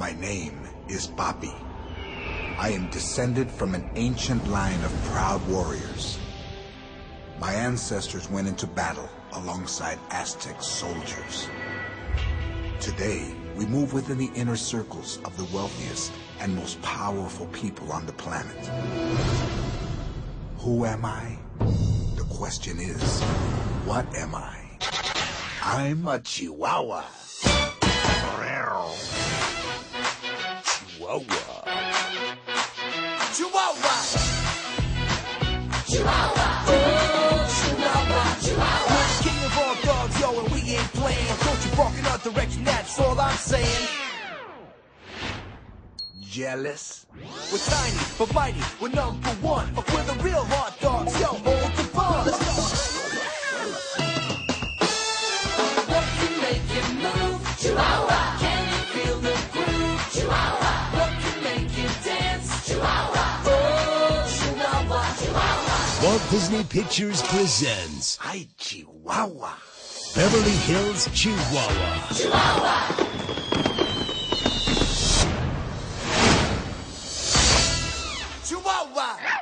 My name is Papi. I am descended from an ancient line of proud warriors. My ancestors went into battle alongside Aztec soldiers. Today, we move within the inner circles of the wealthiest and most powerful people on the planet. Who am I? The question is, what am I? I'm a Chihuahua. Chihuahua. Chihuahua. Chihuahua. Chihuahua. Chihuahua. King of all dogs, yo, and we ain't playing. Don't you bark in our direction, that's all I'm saying. Jealous? We're tiny, but mighty, we're number one. Walt Disney Pictures presents Ay, Chihuahua. Beverly Hills Chihuahua. Chihuahua.